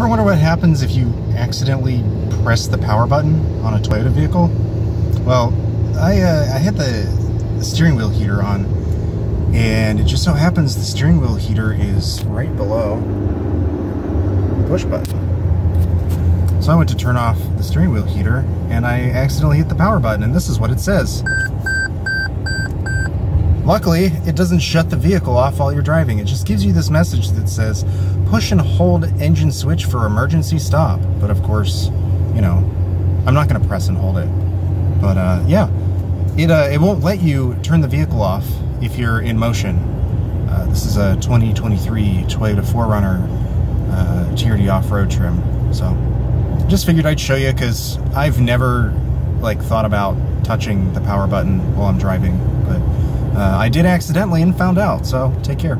ever wonder what happens if you accidentally press the power button on a Toyota vehicle? Well, I, uh, I hit the, the steering wheel heater on, and it just so happens the steering wheel heater is right below the push button. So I went to turn off the steering wheel heater, and I accidentally hit the power button, and this is what it says. Luckily, it doesn't shut the vehicle off while you're driving. It just gives you this message that says, push and hold engine switch for emergency stop. But of course, you know, I'm not gonna press and hold it. But uh, yeah, it, uh, it won't let you turn the vehicle off if you're in motion. Uh, this is a 2023 Toyota 4Runner uh, TRD off-road trim. So just figured I'd show you because I've never like thought about touching the power button while I'm driving. Uh, I did accidentally and found out, so take care.